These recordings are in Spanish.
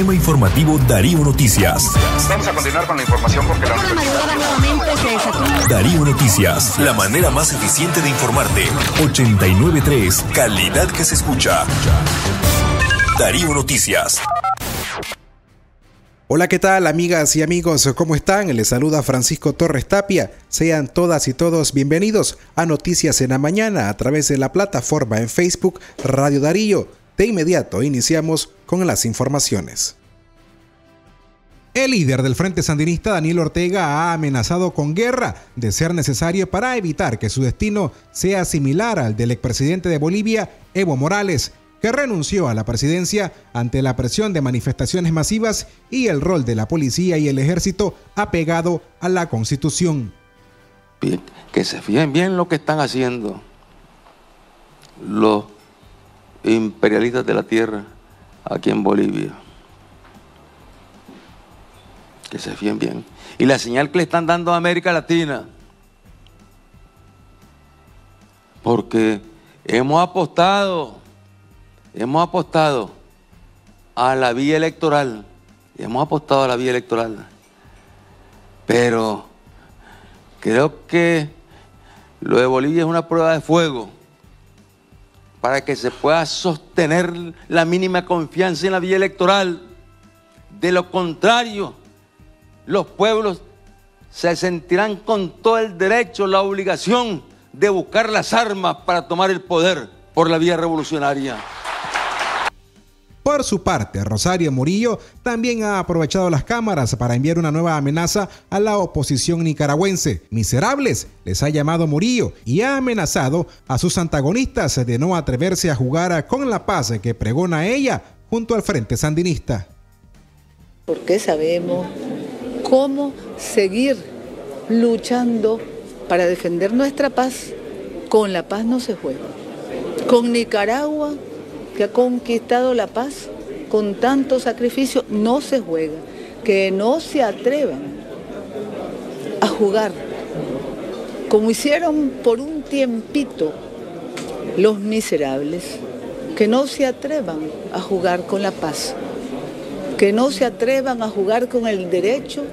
Sistema Informativo Darío Noticias. Vamos a continuar con la información porque la Darío Noticias, la manera más eficiente de informarte. 893, calidad que se escucha. Darío Noticias. Hola, ¿qué tal amigas y amigos? ¿Cómo están? Les saluda Francisco Torres Tapia. Sean todas y todos bienvenidos a Noticias en la Mañana a través de la plataforma en Facebook Radio Darío de inmediato iniciamos con las informaciones. El líder del Frente Sandinista, Daniel Ortega, ha amenazado con guerra de ser necesario para evitar que su destino sea similar al del expresidente de Bolivia, Evo Morales, que renunció a la presidencia ante la presión de manifestaciones masivas y el rol de la policía y el ejército apegado a la constitución. que se fíjen bien lo que están haciendo los imperialistas de la tierra aquí en Bolivia. Se fíen bien. Y la señal que le están dando a América Latina. Porque hemos apostado, hemos apostado a la vía electoral. Hemos apostado a la vía electoral. Pero creo que lo de Bolivia es una prueba de fuego para que se pueda sostener la mínima confianza en la vía electoral. De lo contrario, los pueblos se sentirán con todo el derecho, la obligación de buscar las armas para tomar el poder por la vía revolucionaria. Por su parte, Rosario Murillo también ha aprovechado las cámaras para enviar una nueva amenaza a la oposición nicaragüense. Miserables, les ha llamado Murillo y ha amenazado a sus antagonistas de no atreverse a jugar con la paz que pregona ella junto al Frente Sandinista. Porque sabemos cómo seguir luchando para defender nuestra paz. Con la paz no se juega. Con Nicaragua que ha conquistado la paz con tanto sacrificio, no se juega. Que no se atrevan a jugar como hicieron por un tiempito los miserables, que no se atrevan a jugar con la paz, que no se atrevan a jugar con el derecho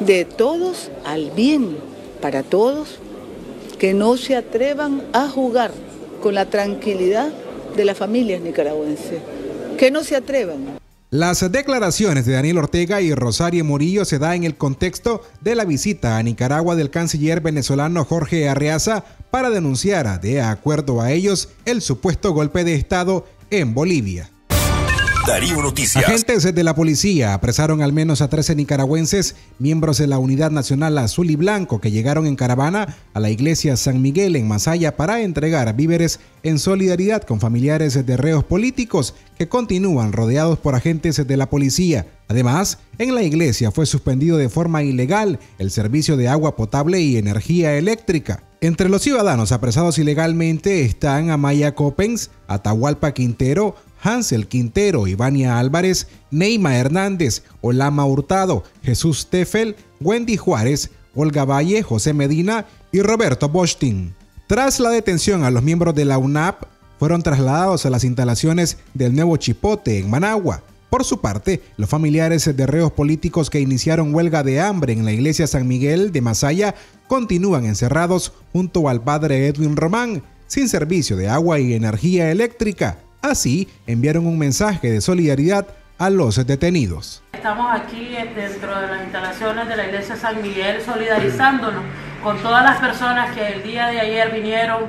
de todos al bien para todos, que no se atrevan a jugar con la tranquilidad de las familias nicaragüenses. Que no se atrevan. Las declaraciones de Daniel Ortega y Rosario Murillo se dan en el contexto de la visita a Nicaragua del canciller venezolano Jorge Arreaza para denunciar, de acuerdo a ellos, el supuesto golpe de Estado en Bolivia. Darío Noticias. Agentes de la policía apresaron al menos a 13 nicaragüenses, miembros de la Unidad Nacional Azul y Blanco, que llegaron en caravana a la iglesia San Miguel en Masaya para entregar víveres en solidaridad con familiares de reos políticos que continúan rodeados por agentes de la policía. Además, en la iglesia fue suspendido de forma ilegal el servicio de agua potable y energía eléctrica. Entre los ciudadanos apresados ilegalmente están Amaya Copens, Atahualpa Quintero, Hansel Quintero, Ivania Álvarez, Neima Hernández, Olama Hurtado, Jesús Tefel, Wendy Juárez, Olga Valle, José Medina y Roberto Bostin. Tras la detención a los miembros de la UNAP, fueron trasladados a las instalaciones del nuevo Chipote en Managua. Por su parte, los familiares de reos políticos que iniciaron huelga de hambre en la iglesia San Miguel de Masaya continúan encerrados junto al padre Edwin Román, sin servicio de agua y energía eléctrica. Así, enviaron un mensaje de solidaridad a los detenidos. Estamos aquí dentro de las instalaciones de la iglesia San Miguel solidarizándonos con todas las personas que el día de ayer vinieron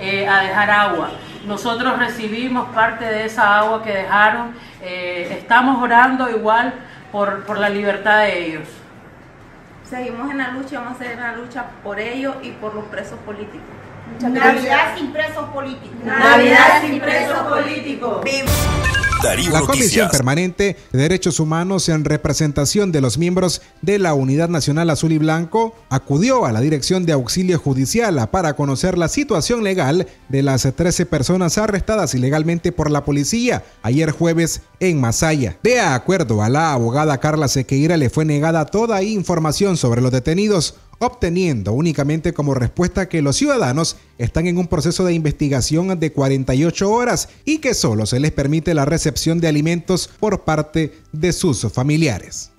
eh, a dejar agua. Nosotros recibimos parte de esa agua que dejaron. Eh, estamos orando igual por, por la libertad de ellos. Seguimos en la lucha, vamos a hacer la lucha por ellos y por los presos políticos. Navidad sin presos políticos. Navidad sin presos políticos. La Comisión Permanente de Derechos Humanos en representación de los miembros de la Unidad Nacional Azul y Blanco acudió a la Dirección de Auxilio Judicial para conocer la situación legal de las 13 personas arrestadas ilegalmente por la policía ayer jueves en Masaya. De acuerdo a la abogada Carla Sequeira, le fue negada toda información sobre los detenidos obteniendo únicamente como respuesta que los ciudadanos están en un proceso de investigación de 48 horas y que solo se les permite la recepción de alimentos por parte de sus familiares.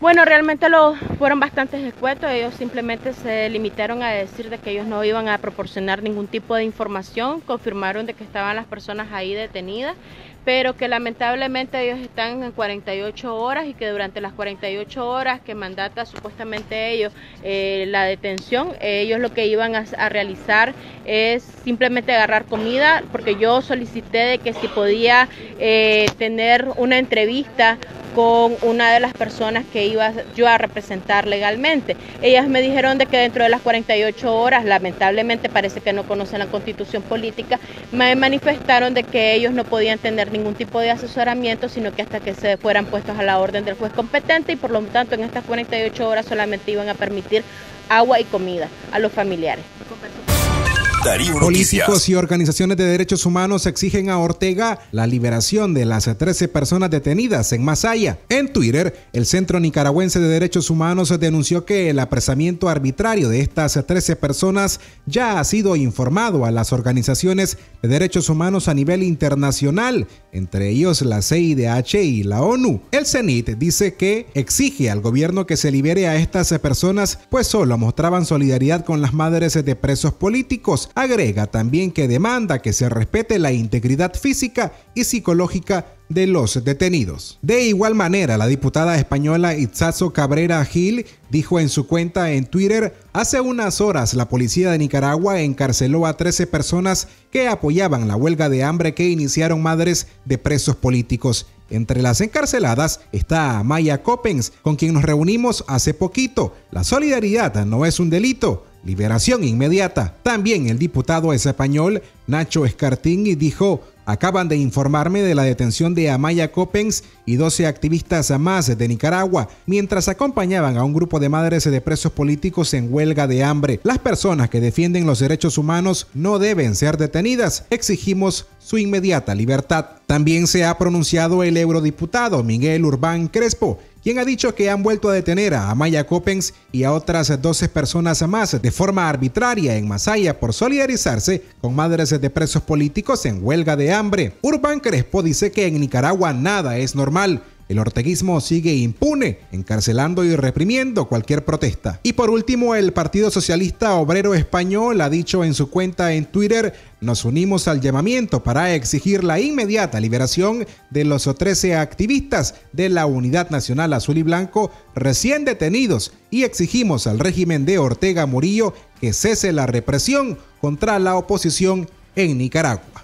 Bueno, realmente lo fueron bastante escuetos. Ellos simplemente se limitaron a decir de que ellos no iban a proporcionar ningún tipo de información. Confirmaron de que estaban las personas ahí detenidas pero que lamentablemente ellos están en 48 horas y que durante las 48 horas que mandata supuestamente ellos eh, la detención, ellos lo que iban a, realizar es simplemente agarrar comida, porque yo solicité de que si podía eh, tener una entrevista con una de las personas que iba yo a representar legalmente. Ellas me dijeron de que dentro de las 48 horas, lamentablemente parece que no conocen la constitución política, me manifestaron de que ellos no podían tener ningún tipo de asesoramiento, sino que hasta que se fueran puestos a la orden del juez competente y por lo tanto en estas 48 horas solamente iban a permitir agua y comida a los familiares. Políticos y organizaciones de derechos humanos exigen a Ortega la liberación de las 13 personas detenidas en Masaya. En Twitter, el Centro Nicaragüense de Derechos Humanos denunció que el apresamiento arbitrario de estas 13 personas ya ha sido informado a las organizaciones de derechos humanos a nivel internacional, entre ellos la CIDH y la ONU. El CENIT dice que exige al gobierno que se libere a estas personas, pues solo mostraban solidaridad con las madres de presos políticos Agrega también que demanda que se respete la integridad física y psicológica de los detenidos. De igual manera, la diputada española Itzazo Cabrera Gil dijo en su cuenta en Twitter, hace unas horas la policía de Nicaragua encarceló a 13 personas que apoyaban la huelga de hambre que iniciaron madres de presos políticos. Entre las encarceladas está Maya Coppens, con quien nos reunimos hace poquito. La solidaridad no es un delito, liberación inmediata. También el diputado español Nacho Escartín dijo, acaban de informarme de la detención de Amaya Coppens y 12 activistas más de Nicaragua, mientras acompañaban a un grupo de madres de presos políticos en huelga de hambre. Las personas que defienden los derechos humanos no deben ser detenidas. Exigimos su inmediata libertad. También se ha pronunciado el eurodiputado Miguel Urbán Crespo, quien ha dicho que han vuelto a detener a Amaya Coppens y a otras 12 personas más de forma arbitraria en Masaya por solidarizarse con madres de presos políticos en huelga de hambre. Urbán Crespo dice que en Nicaragua nada es normal el orteguismo sigue impune, encarcelando y reprimiendo cualquier protesta. Y por último, el Partido Socialista Obrero Español ha dicho en su cuenta en Twitter, nos unimos al llamamiento para exigir la inmediata liberación de los 13 activistas de la Unidad Nacional Azul y Blanco recién detenidos y exigimos al régimen de Ortega Murillo que cese la represión contra la oposición en Nicaragua.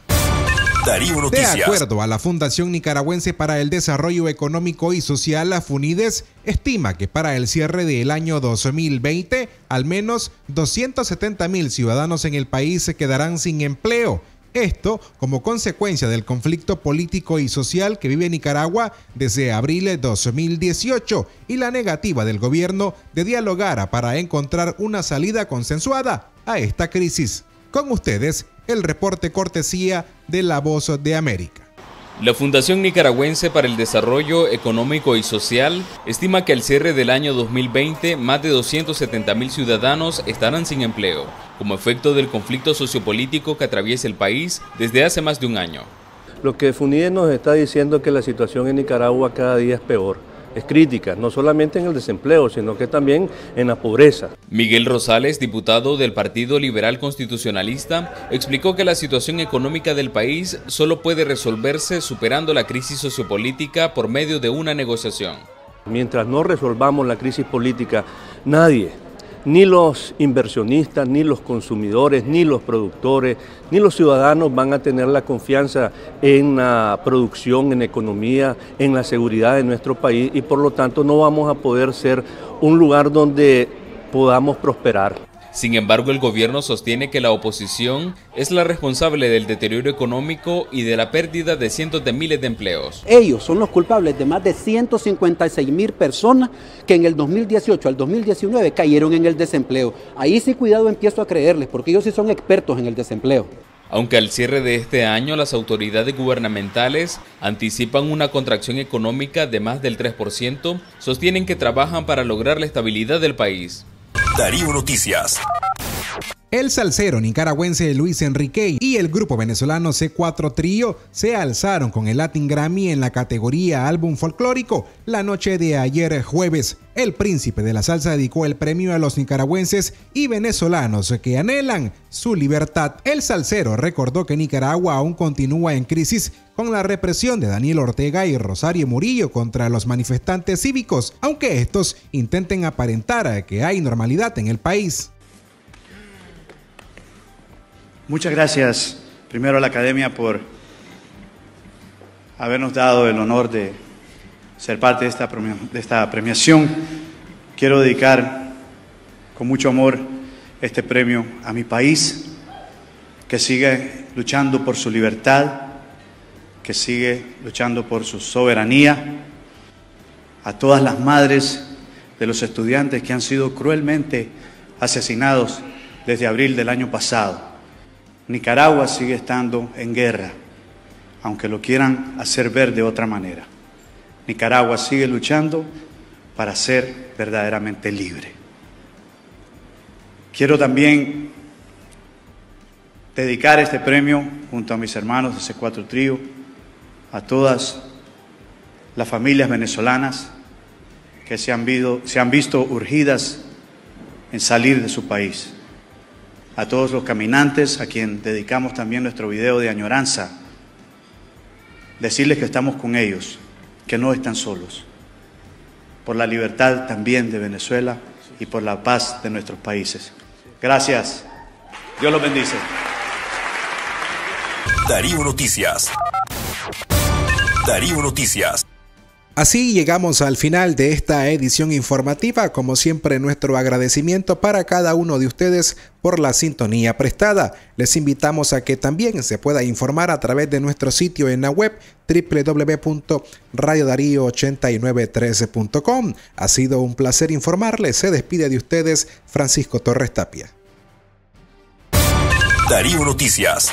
Darío Noticias. De acuerdo a la Fundación Nicaragüense para el Desarrollo Económico y Social, la FUNIDES estima que para el cierre del año 2020, al menos 270 mil ciudadanos en el país se quedarán sin empleo. Esto como consecuencia del conflicto político y social que vive Nicaragua desde abril de 2018 y la negativa del gobierno de dialogar para encontrar una salida consensuada a esta crisis. Con ustedes, el reporte cortesía de La Voz de América. La Fundación Nicaragüense para el Desarrollo Económico y Social estima que al cierre del año 2020 más de 270 mil ciudadanos estarán sin empleo, como efecto del conflicto sociopolítico que atraviesa el país desde hace más de un año. Lo que FUNIDE nos está diciendo es que la situación en Nicaragua cada día es peor es crítica, no solamente en el desempleo, sino que también en la pobreza. Miguel Rosales, diputado del Partido Liberal Constitucionalista, explicó que la situación económica del país solo puede resolverse superando la crisis sociopolítica por medio de una negociación. Mientras no resolvamos la crisis política, nadie, ni los inversionistas, ni los consumidores, ni los productores, ni los ciudadanos van a tener la confianza en la producción, en economía, en la seguridad de nuestro país y por lo tanto no vamos a poder ser un lugar donde podamos prosperar. Sin embargo, el gobierno sostiene que la oposición es la responsable del deterioro económico y de la pérdida de cientos de miles de empleos. Ellos son los culpables de más de 156 mil personas que en el 2018 al 2019 cayeron en el desempleo. Ahí sí cuidado empiezo a creerles, porque ellos sí son expertos en el desempleo. Aunque al cierre de este año las autoridades gubernamentales anticipan una contracción económica de más del 3%, sostienen que trabajan para lograr la estabilidad del país. Darío Noticias. El salsero nicaragüense Luis Enrique y el grupo venezolano C4 Trío se alzaron con el Latin Grammy en la categoría álbum folclórico la noche de ayer jueves. El príncipe de la salsa dedicó el premio a los nicaragüenses y venezolanos que anhelan su libertad. El salsero recordó que Nicaragua aún continúa en crisis con la represión de Daniel Ortega y Rosario Murillo contra los manifestantes cívicos, aunque estos intenten aparentar que hay normalidad en el país. Muchas gracias primero a la Academia por habernos dado el honor de ser parte de esta, premiación. Quiero dedicar con mucho amor este premio a mi país, que sigue luchando por su libertad, que sigue luchando por su soberanía, a todas las madres de los estudiantes que han sido cruelmente asesinados desde abril del año pasado Nicaragua sigue estando en guerra, aunque lo quieran hacer ver de otra manera. Nicaragua sigue luchando para ser verdaderamente libre. Quiero también dedicar este premio junto a mis hermanos de C4 Trío a todas las familias venezolanas que se han, se han visto urgidas en salir de su país a todos los caminantes, a quien dedicamos también nuestro video de añoranza, decirles que estamos con ellos, que no están solos, por la libertad también de Venezuela y por la paz de nuestros países. Gracias. Dios los bendice. Darío Noticias. Darío Noticias. Así llegamos al final de esta edición informativa. Como siempre, nuestro agradecimiento para cada uno de ustedes por la sintonía prestada. Les invitamos a que también se pueda informar a través de nuestro sitio en la web www.radiodarío8913.com. Ha sido un placer informarles. Se despide de ustedes Francisco Torres Tapia. Darío Noticias.